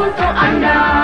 untuk Anda.